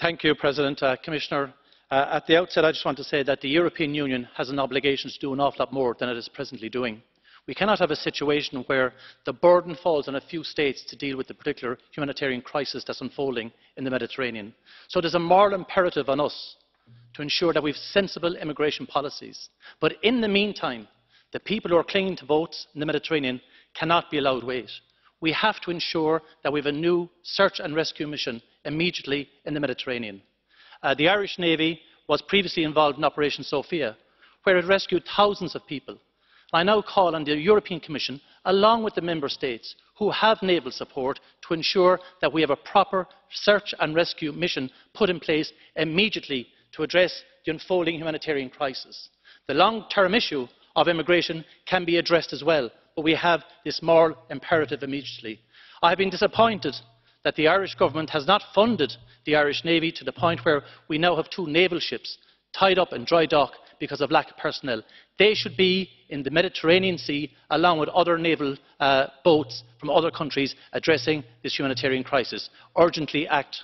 Thank you, President. Uh, Commissioner, uh, at the outset, I just want to say that the European Union has an obligation to do an awful lot more than it is presently doing. We cannot have a situation where the burden falls on a few states to deal with the particular humanitarian crisis that's unfolding in the Mediterranean. So there's a moral imperative on us to ensure that we have sensible immigration policies. But in the meantime, the people who are clinging to boats in the Mediterranean cannot be allowed wait. We have to ensure that we have a new search and rescue mission immediately in the Mediterranean. Uh, the Irish Navy was previously involved in Operation Sophia, where it rescued thousands of people. I now call on the European Commission, along with the Member States who have naval support, to ensure that we have a proper search and rescue mission put in place immediately to address the unfolding humanitarian crisis. The long-term issue of immigration can be addressed as well, but we have this moral imperative immediately. I have been disappointed that the Irish Government has not funded the Irish Navy to the point where we now have two naval ships tied up in dry dock because of lack of personnel. They should be in the Mediterranean Sea along with other naval uh, boats from other countries addressing this humanitarian crisis. Urgently act.